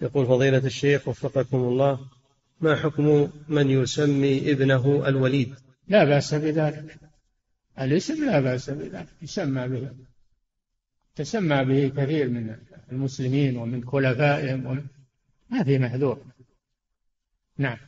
يقول فضيلة الشيخ وفقكم الله ما حكم من يسمي ابنه الوليد؟ لا بأس بذلك. الاسم لا بأس بذلك. يسمى به. تسمى به كثير من المسلمين ومن خلفائهم ومن ما في محذور. نعم.